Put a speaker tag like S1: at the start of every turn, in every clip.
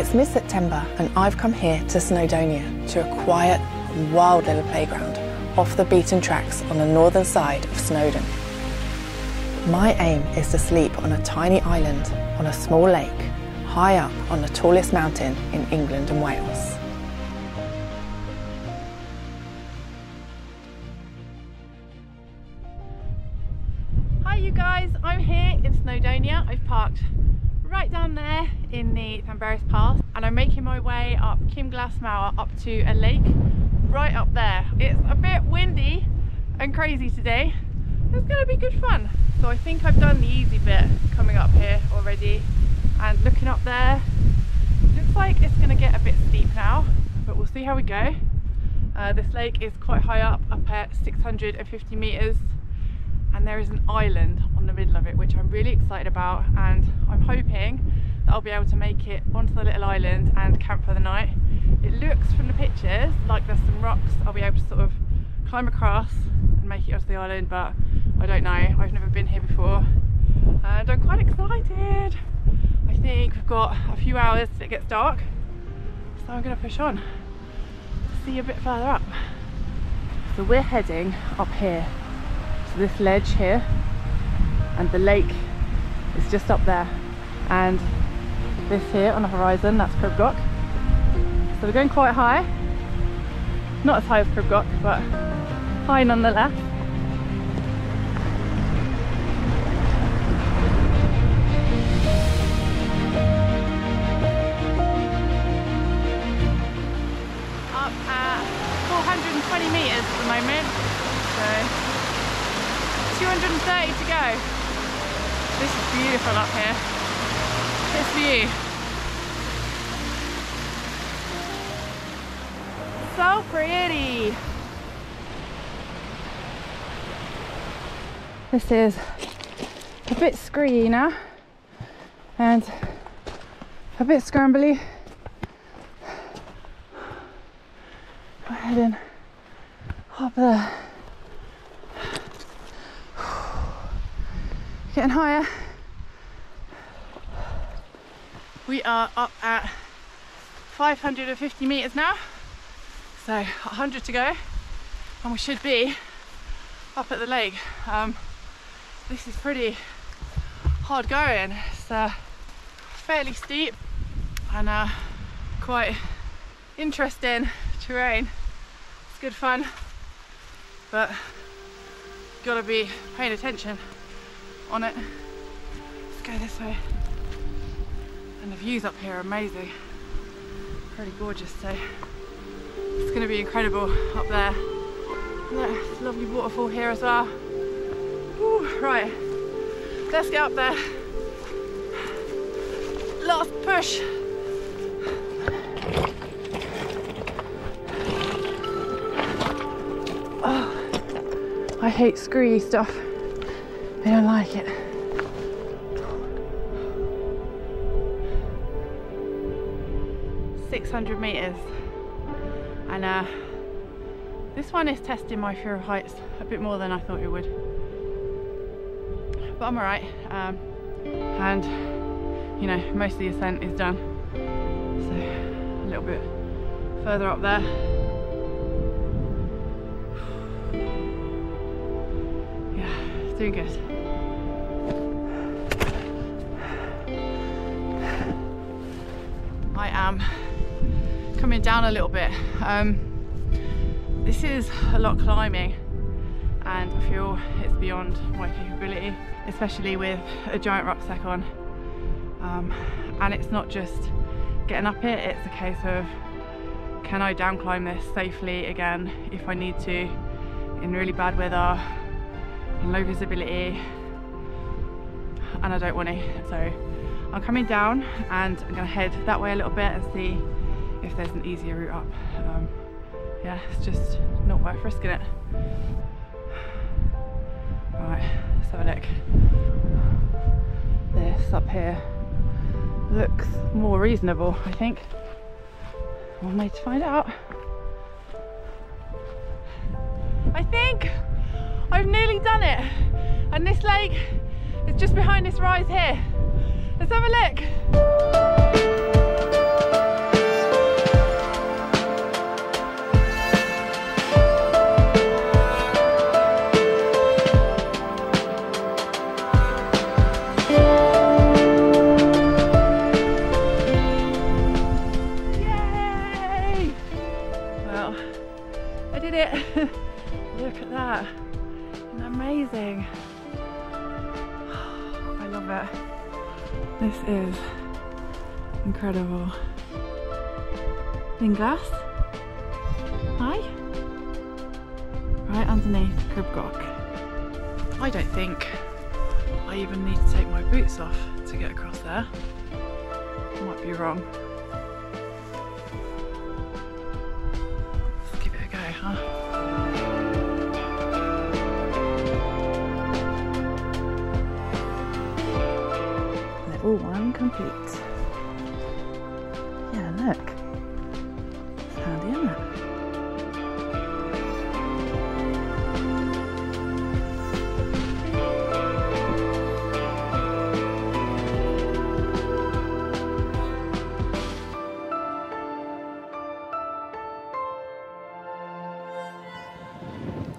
S1: It's mid-September and I've come here to Snowdonia to a quiet, wild little playground off the beaten tracks on the northern side of Snowdon. My aim is to sleep on a tiny island on a small lake high up on the tallest mountain in England and Wales. Hi you guys, I'm here in Snowdonia. I've parked right down there in the Llanberis Pass and I'm making my Cwm Glas Mawr up to a lake right up there. It's a bit windy and crazy today. It's gonna be good fun. So I think I've done the easy bit coming up here already and looking up there. Looks like it's gonna get a bit steep now, but we'll see how we go. Uh, this lake is quite high up, up at 650 meters and there is an island on the middle of it which I'm really excited about and I'm hoping that I'll be able to make it onto the little island and camp for the night. It looks from the pictures like there's some rocks I'll be able to sort of climb across and make it onto the island but I don't know, I've never been here before and I'm quite excited. I think we've got a few hours it gets dark so I'm going to push on see a bit further up. So we're heading up here to this ledge here and the lake is just up there and this here on the horizon that's Crib so we're going quite high not as high as Crib but high nonetheless up at 420 meters at the moment so 230 to go. This is beautiful up here. This view. Pretty. This is a bit scree now and a bit scrambly. We're heading up there. getting higher. We are up at 550 meters now, so 100 to go, and we should be up at the lake. Um, this is pretty hard going. It's uh, fairly steep and uh, quite interesting terrain. It's good fun, but gotta be paying attention on it. Let's go this way. And the views up here are amazing. Pretty gorgeous, so it's going to be incredible up there. There's lovely waterfall here as well. Ooh, right, let's get up there. Last push. Oh, I hate screwy stuff. I don't like it. Six hundred meters, uh, this one is testing my fear of heights a bit more than I thought it would. But I'm alright, um, and you know most of the ascent is done, so a little bit further up there. Yeah, doing good. I am coming down a little bit. Um, this is a lot climbing and I feel it's beyond my capability, especially with a giant rucksack on. Um, and it's not just getting up it, it's a case of can I down climb this safely again if I need to in really bad weather in low visibility and I don't want to so I'm coming down and I'm gonna head that way a little bit and see if there's an easier route up um, yeah it's just not worth risking it right let's have a look this up here looks more reasonable I think one way to find out I think I've nearly done it. And this lake is just behind this rise here. Let's have a look.
S2: This is incredible. Llyn Glas. Hi. Right underneath Crib Goch. I don't think I even need to take my boots off to get across there. Might be wrong. One complete. Yeah, look. It's handy, isn't it?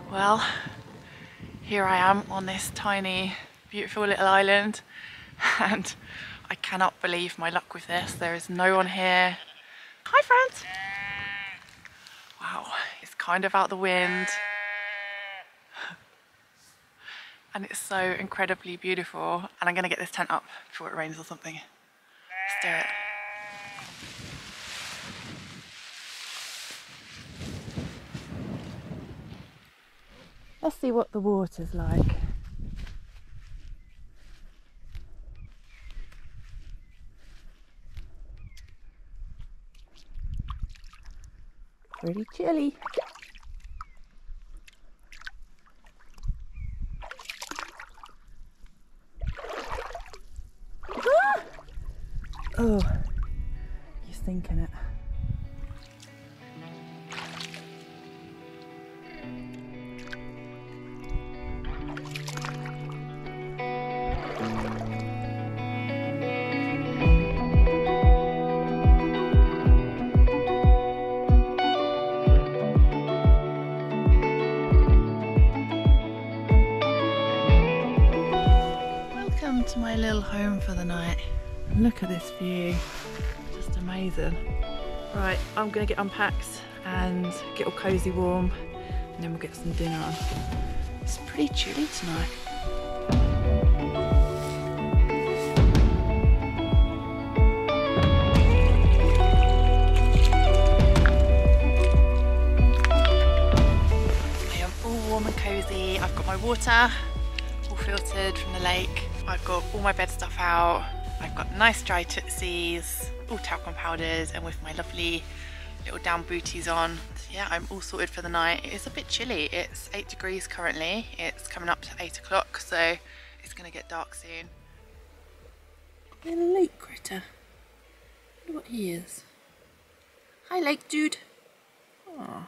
S2: Well, here I am on this tiny, beautiful little island, and I cannot believe my luck with this. There is no one here. Hi, friends. Wow, it's kind of out the wind. And it's so incredibly beautiful. And I'm gonna get this tent up before it rains or something. Let's do it. Let's see what the water's like. Pretty chilly. Ah! Oh, you're thinking it. My little home for the night. Look at this view, just amazing. Right, I'm gonna get unpacked and get all cozy warm and then we'll get some dinner on. It's pretty chilly tonight. I am all warm and cozy. I've got my water all filtered from the lake. I've got all my bed stuff out. I've got nice dry tootsies, all talcum powders, and with my lovely little down booties on. So yeah, I'm all sorted for the night. It is a bit chilly. It's eight degrees currently. It's coming up to eight o'clock, so it's gonna get dark soon. Little lake critter. Wonder what he is. Hi, lake dude. Aww.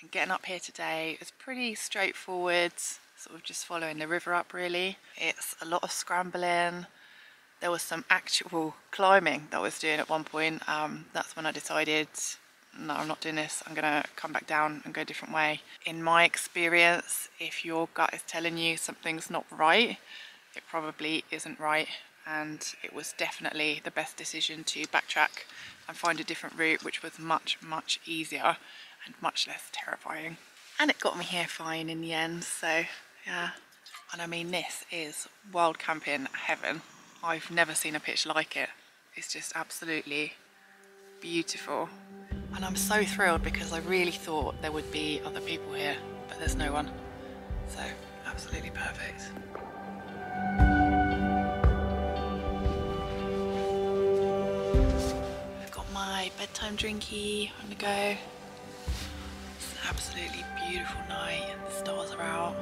S2: And getting up here today is pretty straightforward, sort of just following the river up really. It's a lot of scrambling. There was some actual climbing that I was doing at one point. Um, that's when I decided, no, I'm not doing this. I'm gonna come back down and go a different way. In my experience, if your gut is telling you something's not right, it probably isn't right. And it was definitely the best decision to backtrack and find a different route, which was much, much easier and much less terrifying. And it got me here fine in the end, so yeah. And I mean, this is wild camping heaven. I've never seen a pitch like it. It's just absolutely beautiful. And I'm so thrilled because I really thought there would be other people here, but there's no one. So, absolutely perfect. I've got my bedtime drinky on the go. It's an absolutely beautiful night. And the stars are out.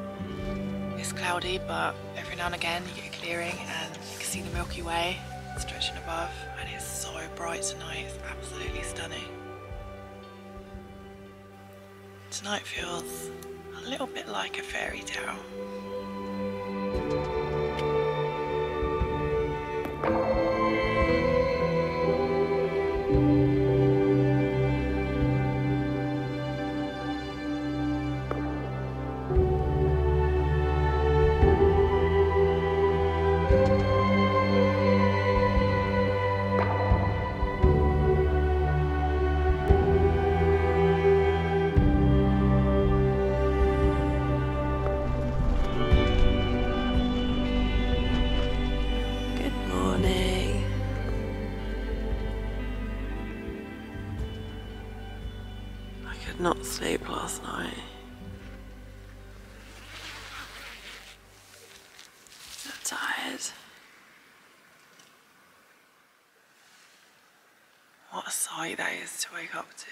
S2: It's cloudy, but every now and again you get a clearing and you can see the Milky Way stretching above. And it's so bright tonight. It's absolutely stunning. Tonight feels a little bit like a fairy tale. That is to wake up to.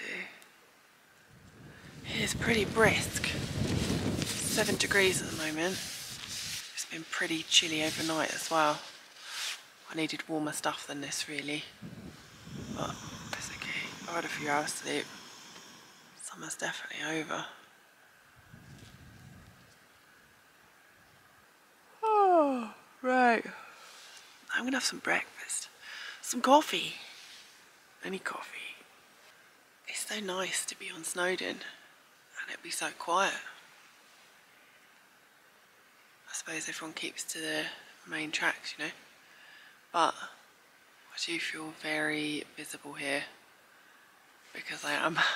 S2: It is pretty brisk. Seven degrees at the moment. It's been pretty chilly overnight as well. I needed warmer stuff than this really. But that's okay. I had a few hours sleep. Summer's definitely over. Oh, right. I'm gonna have some breakfast. Some coffee. Any coffee. It's so nice to be on Snowdon and it'd be so quiet. I suppose everyone keeps to the main tracks, you know. But I do feel very visible here because I am.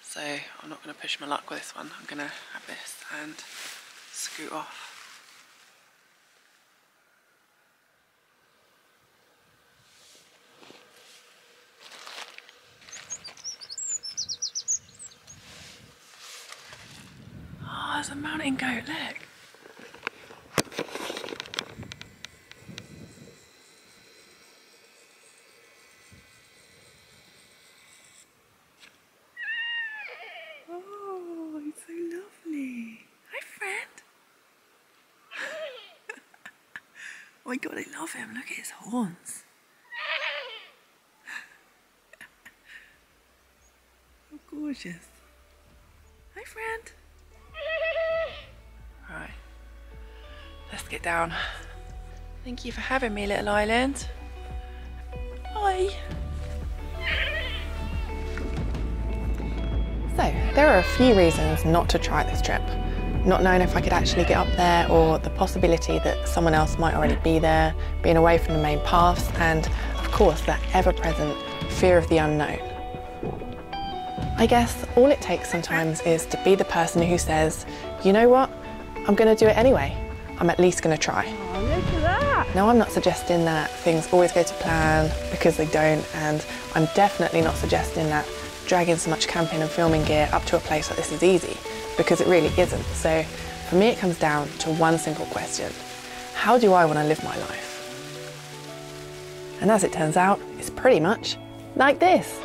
S2: So I'm not going to push my luck with this one. I'm going to have this and scoot off. Oh, mountain goat, look. Oh, he's so lovely. Hi, friend. oh my god, I love him. Look at his horns. How gorgeous. Let's get down. Thank you for having me, little island. Hi.
S1: So, there are a few reasons not to try this trip. Not knowing if I could actually get up there, or the possibility that someone else might already be there, being away from the main paths, and of course, that ever present fear of the unknown. I guess all it takes sometimes is to be the person who says, you know what, I'm going to do it anyway. I'm at least going to try.
S2: Oh, look at that.
S1: Now, I'm not suggesting that things always go to plan because they don't, and I'm definitely not suggesting that dragging so much camping and filming gear up to a place like this is easy because it really isn't. So, for me, it comes down to one simple question How do I want to live my life? And as it turns out, it's pretty much like this.